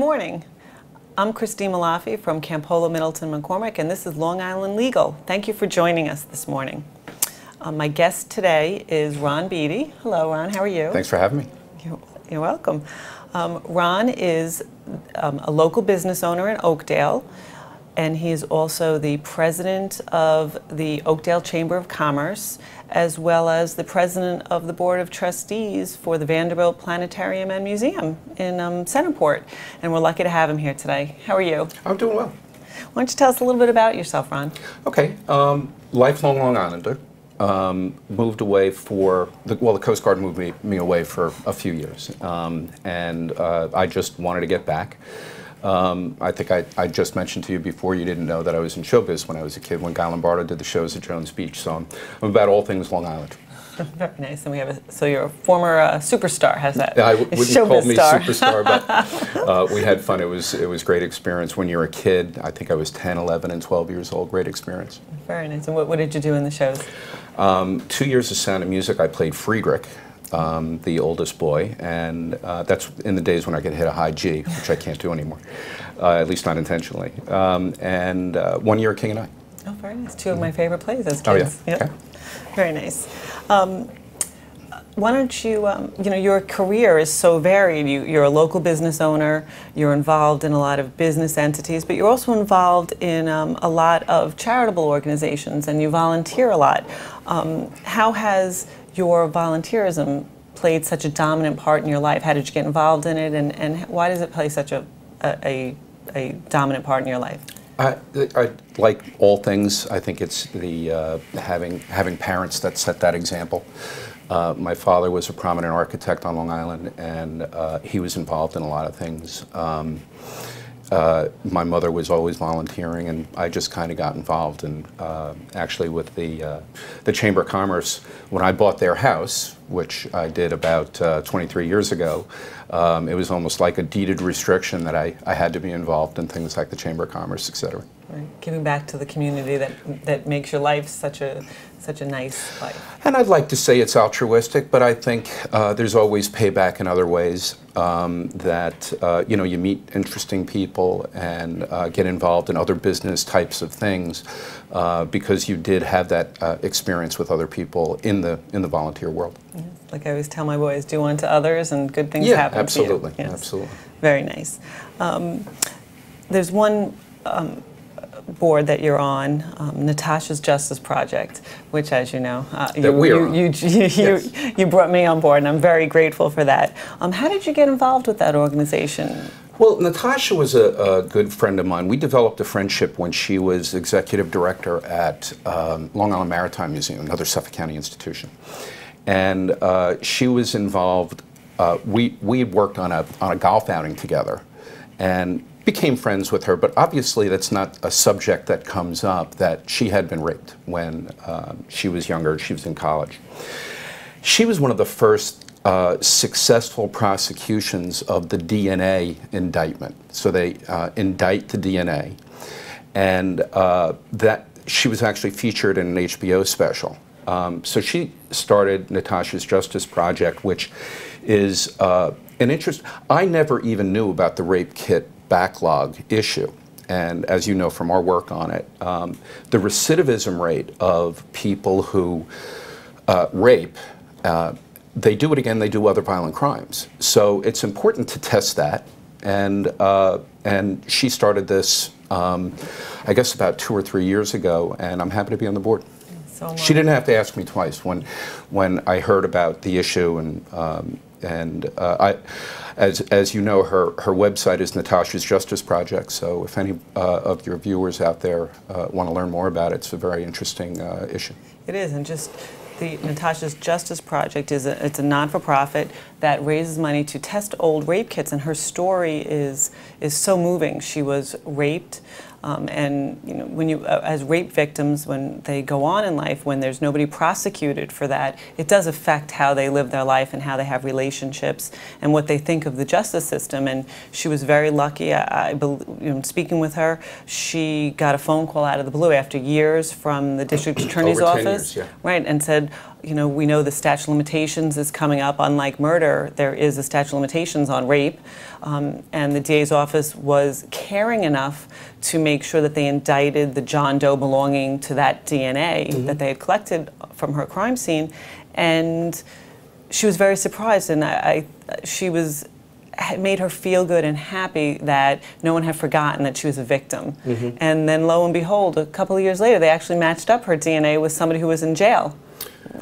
Good morning. I'm Christine Malafi from Campolo Middleton McCormick, and this is Long Island Legal. Thank you for joining us this morning. Um, my guest today is Ron Beattie. Hello, Ron. How are you? Thanks for having me. You're, you're welcome. Um, Ron is um, a local business owner in Oakdale, and he is also the president of the Oakdale Chamber of Commerce, as well as the president of the board of trustees for the Vanderbilt Planetarium and Museum in um, Centerport. And we're lucky to have him here today. How are you? I'm doing well. Why don't you tell us a little bit about yourself, Ron? Okay. Um, lifelong Long Islander. Um, moved away for the, well, the Coast Guard moved me, me away for a few years, um, and uh, I just wanted to get back. Um, I think I, I, just mentioned to you before you didn't know that I was in showbiz when I was a kid when Guy Lombardo did the shows at Jones Beach. So I'm, I'm about all things Long Island. Very nice. And we have a, so you're a former uh, superstar. How's that? I w- wouldn't call me star. superstar, but uh, we had fun. It was it was great experience when you're a kid. I think I was 10, 11, and 12 years old. Great experience. Very nice. And what, what did you do in the shows? Um, two years of Sound of Music. I played Friedrich. Um, the oldest boy, and uh, that's in the days when I could hit a high G, which I can't do anymore, uh, at least not intentionally. Um, and uh, one year, King and I. Oh, very nice. Two of my favorite plays as kids. Oh, yeah. Yep. Okay. Very nice. Um, why don't you, um, you know, your career is so varied. You, you're a local business owner, you're involved in a lot of business entities, but you're also involved in um, a lot of charitable organizations and you volunteer a lot. Um, how has your volunteerism played such a dominant part in your life? How did you get involved in it and, and why does it play such a, a, a dominant part in your life? I, I, like all things, I think it's the uh, having having parents that set that example. Uh, my father was a prominent architect on Long Island, and uh, he was involved in a lot of things. Um, uh, my mother was always volunteering, and I just kind of got involved. And uh, actually, with the uh, the Chamber of Commerce, when I bought their house, which I did about uh, 23 years ago, um, it was almost like a deeded restriction that I, I had to be involved in things like the Chamber of Commerce, et cetera. Right. Giving back to the community that that makes your life such a such a nice life. And I'd like to say it's altruistic, but I think uh, there's always payback in other ways. Um, that uh, you know you meet interesting people and uh, get involved in other business types of things uh, because you did have that uh, experience with other people in the in the volunteer world. Yes. Like I always tell my boys, do unto others, and good things yeah, happen absolutely, to you. Yes. absolutely. Very nice. Um, there's one. Um, board that you're on, um, Natasha's Justice Project, which, as you know, uh, you, you, you, you, yes. you, brought me on board, and I'm very grateful for that. Um, how did you get involved with that organization? Well, Natasha was a, a, good friend of mine. We developed a friendship when she was executive director at um, Long Island Maritime Museum, another Suffolk County institution. And uh, she was involved, uh, we, we had worked on a, on a golf outing together. And became friends with her, but obviously that's not a subject that comes up that she had been raped when um, she was younger, she was in college. She was one of the first uh, successful prosecutions of the DNA indictment. So they uh, indict the DNA, and uh, that she was actually featured in an HBO special. Um, so she started Natasha's Justice Project, which is uh, an interest. I never even knew about the rape kit backlog issue. And as you know from our work on it, um, the recidivism rate of people who uh, rape, uh, they do it again, they do other violent crimes. So it's important to test that. And, uh, and she started this, um, I guess, about two or three years ago, and I'm happy to be on the board. So she didn't have to ask me twice when, when I heard about the issue and um, and uh, I, as, as you know, her, her website is Natasha's Justice Project. So if any uh, of your viewers out there uh, want to learn more about it, it's a very interesting issue. It is, and just the Natasha's Justice Project is a, it's a non-for-profit that raises money to test old rape kits, and her story is is so moving. She was raped. Um, and you know, when you, uh, as rape victims, when they go on in life, when there's nobody prosecuted for that, it does affect how they live their life and how they have relationships and what they think of the justice system. And she was very lucky. I, I you know, speaking with her, she got a phone call out of the blue after years from the district attorney's office, years, yeah. right, and said, you know, we know the statute of limitations is coming up. Unlike murder, there is a statute of limitations on rape. Um, and the DA's office was caring enough to make sure that they indicted the John Doe belonging to that DNA that they had collected from her crime scene. And she was very surprised, and I, I she was it made her feel good and happy that no one had forgotten that she was a victim. And then lo and behold, a couple of years later, they actually matched up her DNA with somebody who was in jail.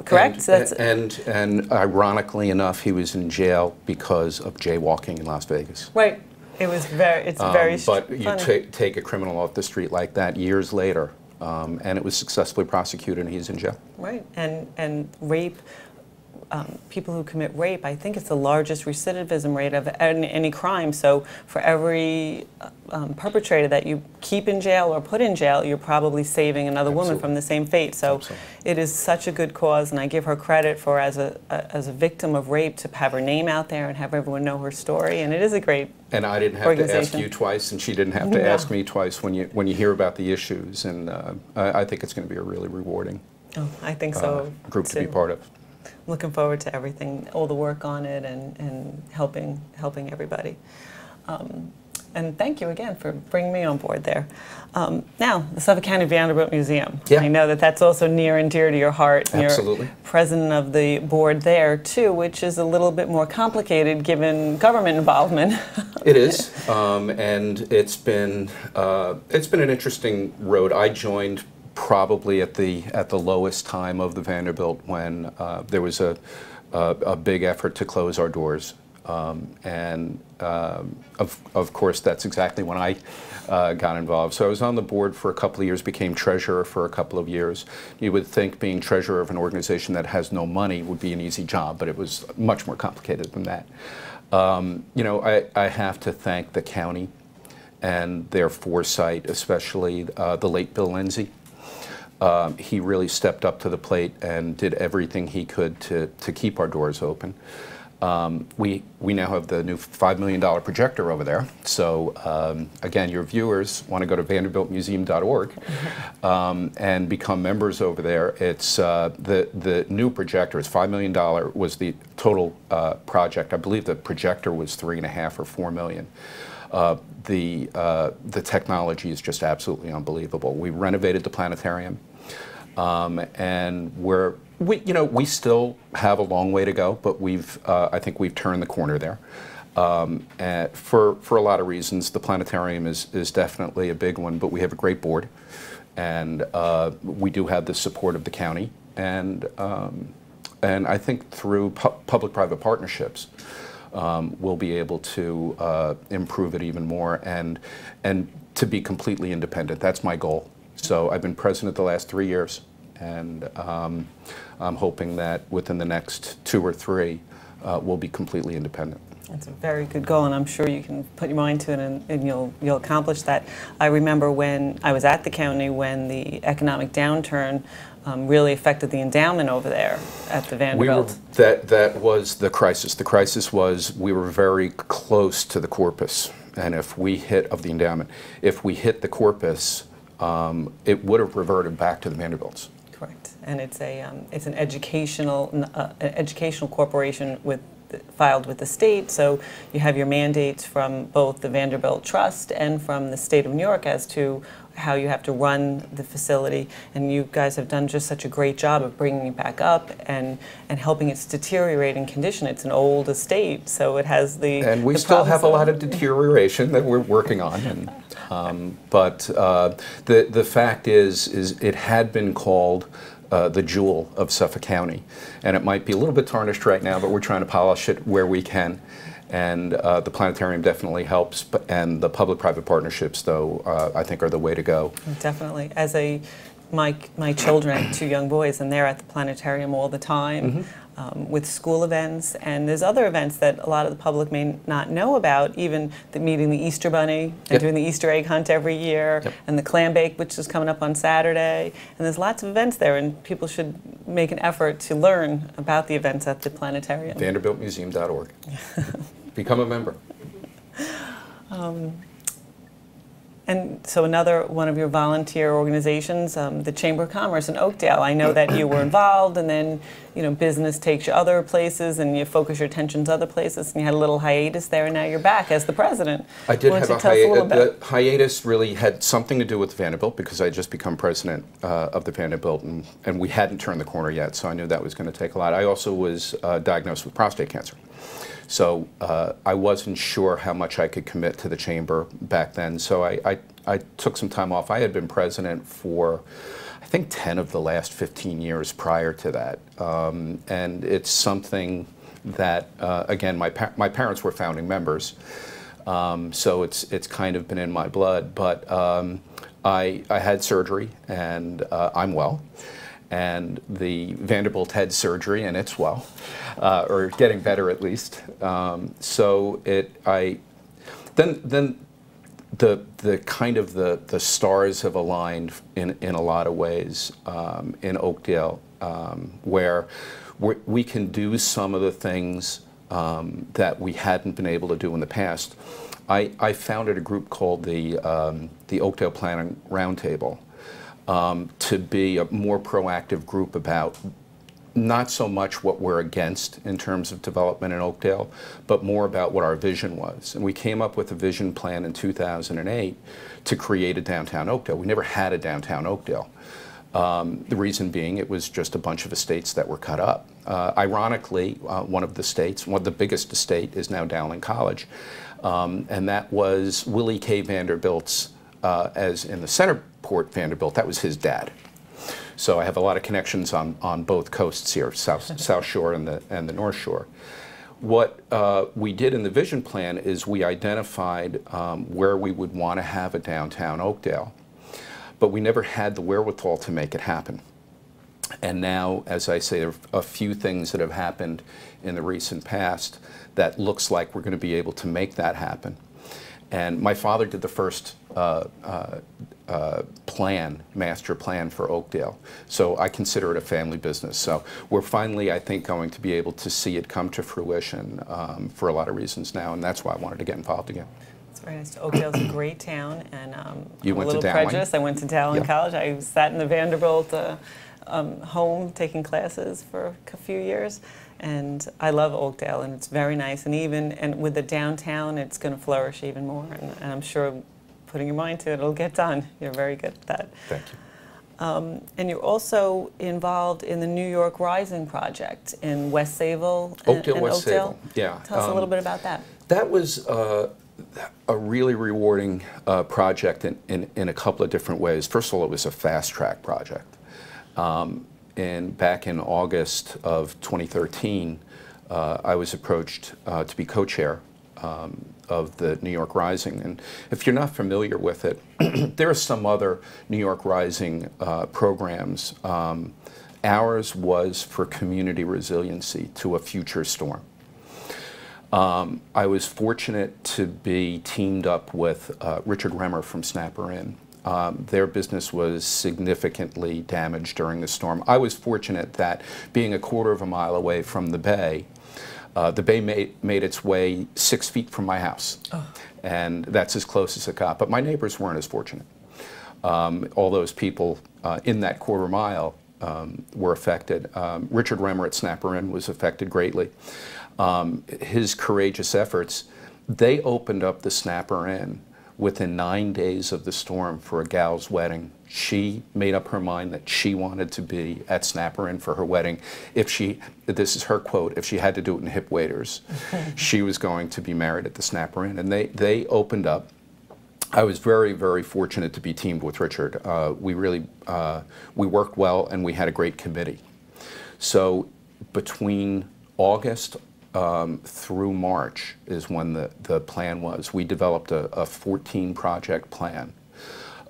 Correct? And, and, and ironically enough, he was in jail because of jaywalking in Las Vegas. right. It was very. It's Um, very. but you ta- take a criminal off the street like that years later, um, and it was successfully prosecuted, and he's in jail. Right, and, and rape, um, people who commit rape, I think it's the largest recidivism rate of any, any crime. So for every uh, um, perpetrator that you keep in jail or put in jail, you're probably saving another woman from the same fate. So Absolutely. it is such a good cause, and I give her credit for as a, a as a victim of rape to have her name out there and have everyone know her story. And it is a great. And I didn't have to ask you twice, and she didn't have to No. ask me twice when you when you hear about the issues. And uh, I, I think it's going to be a really rewarding Oh, I think uh, so. group to be part of. Looking forward to everything, all the work on it, and, and helping helping everybody. Um, and thank you again for bringing me on board there. Um, now, the Suffolk County Vanderbilt Museum. Yeah. I know that that's also near and dear to your heart. Absolutely. You're president of the board there too, which is a little bit more complicated given government involvement. It is, um, and it's been uh, it's been an interesting road. I joined probably at the at the lowest time of the Vanderbilt when uh, there was a, a a big effort to close our doors, um, and um, of of course that's exactly when I. Uh, got involved. So I was on the board for a couple of years, became treasurer for a couple of years. You would think being treasurer of an organization that has no money would be an easy job, but it was much more complicated than that. Um, you know, I, I have to thank the county and their foresight, especially uh, the late Bill Lindsay. Um, he really stepped up to the plate and did everything he could to, to keep our doors open. Um, we, we now have the new $5 million projector over there. So, um, again, your viewers want to go to vanderbiltmuseum.org um, and become members over there. It's uh, the, the new projector, it's $5 million, was the total uh, project. I believe the projector was three and a half or four million. Uh, the, uh, the technology is just absolutely unbelievable. We renovated the planetarium. Um, and we're, we, you know, we still have a long way to go, but we've, uh, I think we've turned the corner there. Um, for, for a lot of reasons, the planetarium is, is definitely a big one, but we have a great board, and uh, we do have the support of the county, and, um, and I think through pu- public-private partnerships, um, we'll be able to uh, improve it even more and, and to be completely independent. That's my goal. So I've been president the last three years, and um, I'm hoping that within the next two or three, uh, we'll be completely independent. That's a very good goal, and I'm sure you can put your mind to it, and, and you'll you'll accomplish that. I remember when I was at the county when the economic downturn um, really affected the endowment over there at the We were, Vanderbilt. that, that was the crisis. The crisis was we were very close to the corpus. And if we hit, of the endowment, if we hit the corpus, um, it would have reverted back to the Vanderbilts. Correct, and it's a um, it's an educational uh, an educational corporation with filed with the state. So you have your mandates from both the Vanderbilt Trust and from the state of New York as to how you have to run the facility. And you guys have done just such a great job of bringing it back up and and helping its deteriorating condition. It's an old estate, so it has the And we the still have a lot of deterioration that we're working on. And, um, but uh, the, the fact is, is it had been called uh, the jewel of Suffolk County. And it might be a little bit tarnished right now, but we're trying to polish it where we can. And uh, the planetarium definitely helps. But, and the public-private partnerships, though, uh, I think are the way to go. Definitely. As a my my children, two young boys, and they're at the planetarium all the time um, with school events. And there's other events that a lot of the public may not know about, even the meeting the Easter Bunny and Yep. doing the Easter egg hunt every year, Yep. and the clam bake, which is coming up on Saturday. And there's lots of events there, and people should make an effort to learn about the events at the planetarium. VanderbiltMuseum.org. Become a member. And so another one of your volunteer organizations, um, the Chamber of Commerce in Oakdale. I know that you were involved, and then you know business takes you other places, and you focus your attentions other places. And you had a little hiatus there, and now you're back as the president. I did have a us a hiatus. The hiatus really had something to do with Vanderbilt because I had just become president uh, of the Vanderbilt, and, and we hadn't turned the corner yet, so I knew that was going to take a lot. I also was uh, diagnosed with prostate cancer. So uh, I wasn't sure how much I could commit to the chamber back then. So I, I, I took some time off. I had been president for, I think, 10 of the last 15 years prior to that. Um, and it's something that, uh, again, my, pa- my parents were founding members. Um, so it's, it's kind of been in my blood. But um, I, I had surgery and uh, I'm well and the Vanderbilt had surgery, and it's well, uh, or getting better at least. Um, so it, I, then then the the kind of the the stars have aligned in in a lot of ways um, in Oakdale, um, where we we can do some of the things um, that we hadn't been able to do in the past. I, I founded a group called the um, the Oakdale Planning Roundtable um, to be a more proactive group about not so much what we're against in terms of development in Oakdale, but more about what our vision was. And we came up with a vision plan in 2008 to create a downtown Oakdale. We never had a downtown Oakdale. Um, the reason being it was just a bunch of estates that were cut up. Uh, ironically, uh, one of the states, one of the biggest estate is now Dowling College. Um, and that was Willie K. Vanderbilt's, uh, as in the Centerport Vanderbilt, that was his dad. So I have a lot of connections on, on both coasts here, South, South Shore and the, and the North Shore. What uh, we did in the vision plan is we identified um, where we would want to have a downtown Oakdale, but we never had the wherewithal to make it happen. And now, as I say, there are a few things that have happened in the recent past that looks like we're going to be able to make that happen. And my father did the first uh, uh, uh, plan, master plan for Oakdale. So I consider it a family business. So we're finally, I think, going to be able to see it come to fruition um, for a lot of reasons now, and that's why I wanted to get involved again. It's very nice. Oakdale's a great town, and um, You I'm went a to little Dowling? prejudiced. I went to Dowling Yeah. College. I sat in the Vanderbilt uh, um, home taking classes for a few years, and I love Oakdale, and it's very nice. And even and with the downtown, it's going to flourish even more. And, and I'm sure, putting your mind to it, it'll get done. You're very good at that. Thank you. Um, and you're also involved in the New York Rising project in West and, Oakdale, and West Oakdale. Sayville, yeah. Tell us a Um, little bit about that. That was uh, a really rewarding uh, project in, in, in a couple of different ways. First of all, it was a fast track project. Um, and back in August of 2013, uh, I was approached uh, to be co chair um, of the New York Rising. And if you're not familiar with it, there are some other New York Rising uh, programs. Um, ours was for community resiliency to a future storm. Um, I was fortunate to be teamed up with uh, Richard Remmer from Snapper Inn. Um, their business was significantly damaged during the storm. I was fortunate that being a quarter of a mile away from the bay, uh, the bay made, made its way six feet from my house. And that's as close as it got. But my neighbors weren't as fortunate. Um, all those people uh, in that quarter mile um, were affected. Um, Richard Remmer at Snapper Inn was affected greatly. Um, his courageous efforts, they opened up the Snapper Inn within nine days of the storm for a gal's wedding. She made up her mind that she wanted to be at Snapper Inn for her wedding. If she, this is her quote, if she had to do it in hip waders, she was going to be married at the Snapper Inn. And they, they opened up I was very, very fortunate to be teamed with Richard. Uh, we really, uh, we worked well and we had a great committee. So between August um, through March is when the, the plan was. We developed a, a 14 project plan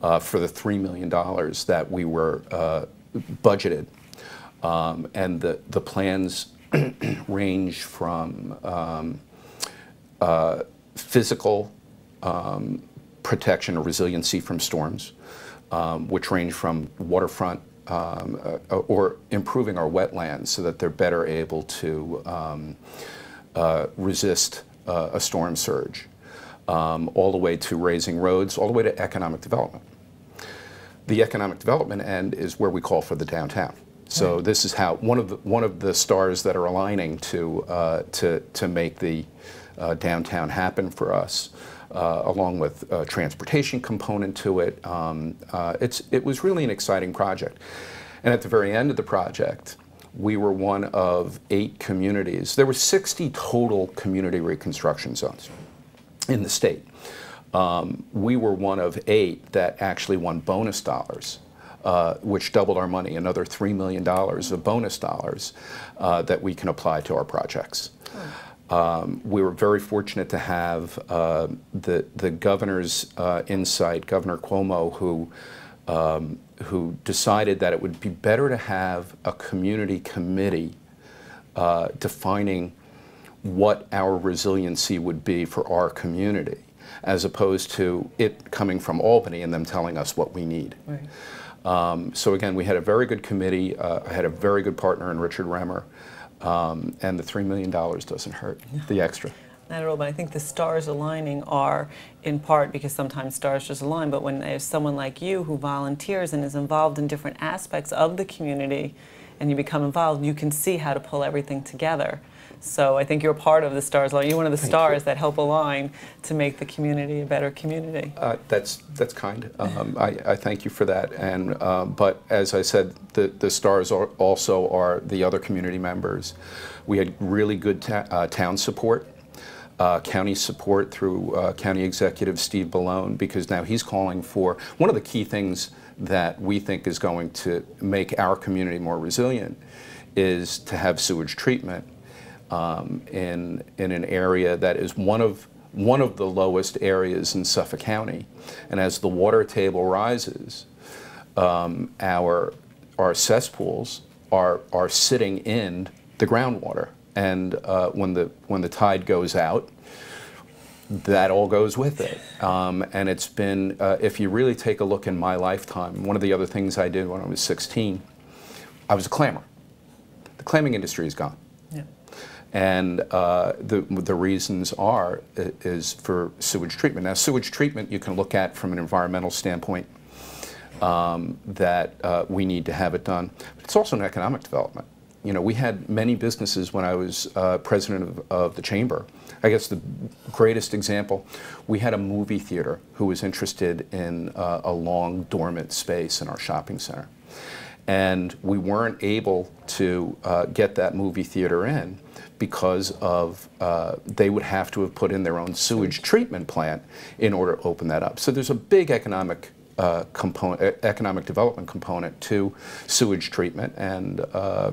uh, for the $3 million that we were uh, budgeted. Um, and the, the plans range from um, uh, physical um, protection or resiliency from storms, um, which range from waterfront um, uh, or improving our wetlands so that they're better able to um, resist uh, a storm surge. um, all the way to raising roads, all the way to economic development. The economic development end is where we call for the downtown. So right. this is how one of the one of the stars that are aligning to uh, to to make the uh, downtown happen for us, uh, along with a transportation component to it. Um, uh, it's it was really an exciting project, and at the very end of the project, we were one of eight communities. There were 60 total community reconstruction zones in the state. Um, we were one of eight that actually won bonus dollars, uh, which doubled our money, another $3 million of bonus dollars uh, that we can apply to our projects. Um, we were very fortunate to have uh, the, the governor's uh, insight, Governor Cuomo, who um, who decided that it would be better to have a community committee uh, defining what our resiliency would be for our community, as opposed to it coming from Albany and them telling us what we need. Right. Um, so again, we had a very good committee. Uh, I had a very good partner in Richard Remmer, um, and the $3 million doesn't hurt, the extra. Not at all, but I think the stars aligning are in part because sometimes stars just align, but when there's someone like you who volunteers and is involved in different aspects of the community and you become involved, you can see how to pull everything together. So I think you're part of the stars. You're one of the thank stars you. that help align to make the community a better community. Uh, that's that's kind. Um, I, I, thank you for that. And uh, but as I said, the the stars are also are the other community members. We had really good ta uh, town support uh, county support through uh, County Executive Steve Bellone because now he's calling for one of the key things that we think is going to make our community more resilient is to have sewage treatment um, in, in an area that is one of, one of the lowest areas in Suffolk County. And as the water table rises, um, our, our cesspools are, are sitting in the groundwater. And uh, when, the, when the tide goes out, that all goes with it. Um, and it's been, uh, if you really take a look in my lifetime, one of the other things I did when I was 16, I was a clammer. The clamming industry is gone. Yeah. And uh, the, the reasons are is for sewage treatment. Now, sewage treatment you can look at from an environmental standpoint um, that uh, we need to have it done. But it's also an economic development you know, we had many businesses when I was uh, president of, of, the chamber. I guess the greatest example, we had a movie theater who was interested in uh, a long dormant space in our shopping center. And we weren't able to uh, get that movie theater in because of uh, they would have to have put in their own sewage treatment plant in order to open that up. So there's a big economic uh, component, economic development component to sewage treatment. And uh,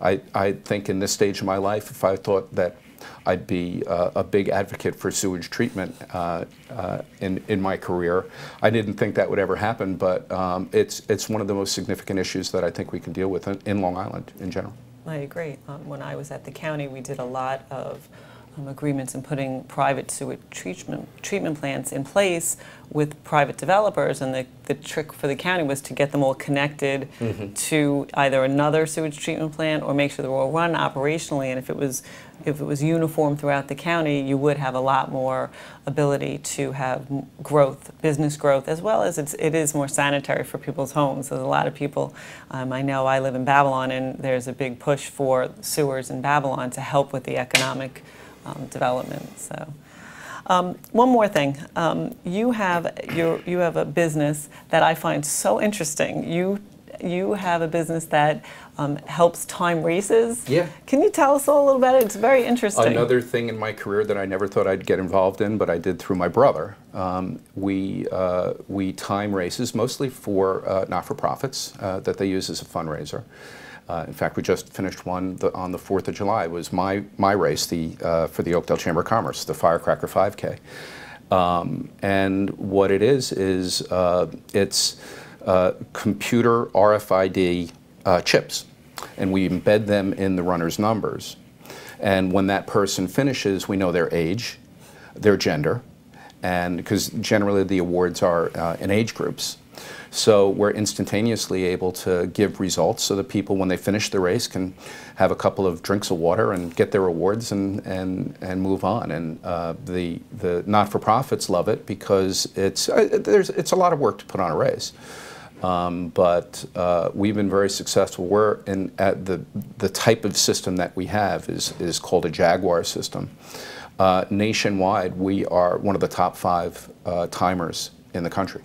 I, I, think in this stage of my life, if I thought that I'd be uh, a big advocate for sewage treatment uh, uh, in, in my career, I didn't think that would ever happen, but um, it's, it's one of the most significant issues that I think we can deal with in, in Long Island in general. I agree. Um, when I was at the county, we did a lot of um, agreements and putting private sewage treatment, treatment plants in place with private developers. And the, the trick for the county was to get them all connected mm -hmm. to either another sewage treatment plant or make sure they were all run operationally. And if it was if it was uniform throughout the county, you would have a lot more ability to have growth, business growth, as well as it's, it is more sanitary for people's homes. There's a lot of people, um, I know I live in Babylon, and there's a big push for sewers in Babylon to help with the economic um, development. So. Um, one more thing, um, you have your, you have a business that I find so interesting. You you have a business that um, helps time races. Yeah. Can you tell us all a little about it? It's very interesting. Another thing in my career that I never thought I'd get involved in, but I did through my brother. Um, we uh, we time races mostly for uh, not-for-profits uh, that they use as a fundraiser. Uh, in fact, we just finished one the, on the 4th of July. It was my, my race the, uh, for the Oakdale Chamber of Commerce, the Firecracker 5K. Um, and what it is, is uh, it's uh, computer RFID uh, chips. And we embed them in the runner's numbers. And when that person finishes, we know their age, their gender, and because generally the awards are uh, in age groups. So we're instantaneously able to give results so that people, when they finish the race, can have a couple of drinks of water and get their awards and, and, and move on. And uh, the, the not-for-profits love it because it's, uh, there's, it's a lot of work to put on a race. Um, but uh, we've been very successful. We're in at the the type of system that we have is is called a Jaguar system. Uh, nationwide, we are one of the top five uh, timers in the country.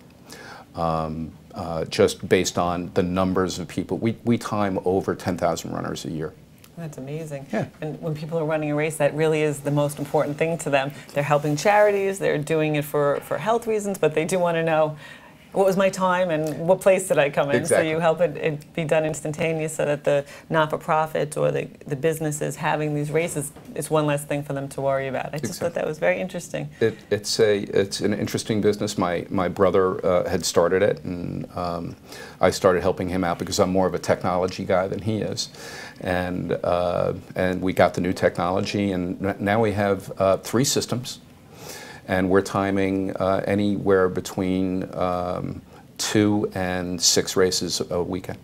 Um, uh, just based on the numbers of people, we, we time over 10,000 runners a year. That's amazing. Yeah. And when people are running a race, that really is the most important thing to them. They're helping charities, they're doing it for, for health reasons, but they do want to know what was my time and what place did I come in? Exactly. So you help it, it be done instantaneous so that the not-for-profits or the, the businesses having these races, it's one less thing for them to worry about. I just Exactly. thought that was very interesting. It, it's a it's an interesting business. My my brother uh, had started it, and um, I started helping him out because I'm more of a technology guy than he is, and uh, and we got the new technology, and now we have uh, three systems, and we're timing uh, anywhere between um, two and six races a weekend.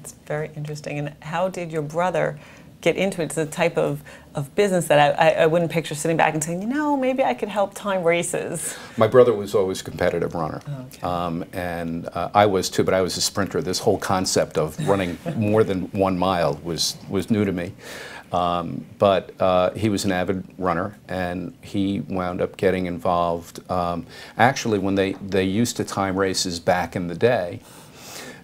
It's very interesting. And how did your brother get into it? It's a type of, of business that I, I, I wouldn't picture sitting back and saying, you know, maybe I could help time races. My brother was always a competitive runner, Okay. um, and uh, I was too. But I was a sprinter. This whole concept of running more than one mile was was new to me. Um, but uh, he was an avid runner, and he wound up getting involved. Um, actually, when they they used to time races back in the day,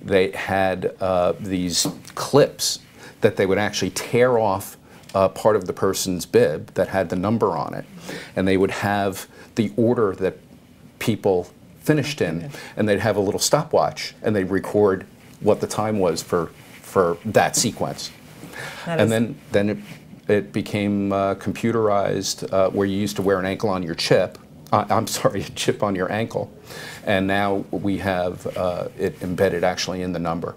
they had uh, these clips that they would actually tear off uh, part of the person's bib that had the number on it, and they would have the order that people finished in, and they'd have a little stopwatch, and they'd record what the time was for for that sequence. That and then then it, it became uh, computerized, uh, where you used to wear an ankle on your chip. Uh, I'm sorry, a chip on your ankle, and now we have uh, it embedded actually in the number.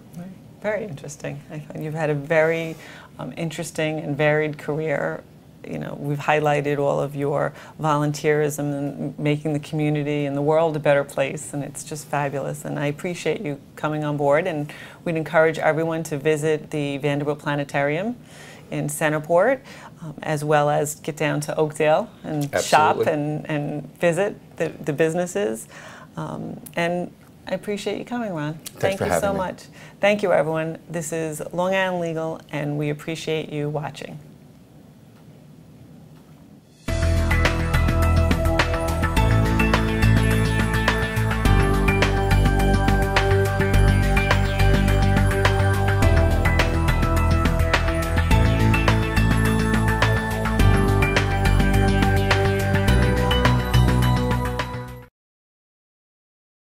Very interesting. I find you've had a very um, interesting and varied career. You know, we've highlighted all of your volunteerism and making the community and the world a better place, and it's just fabulous. And I appreciate you coming on board. And we'd encourage everyone to visit the Vanderbilt Planetarium in Centerport, um, as well as get down to Oakdale and shop and, and visit the, the businesses. Um, and I appreciate you coming, Ron. Thank for you so me. much. Thank you, everyone. This is Long Island Legal, and we appreciate you watching.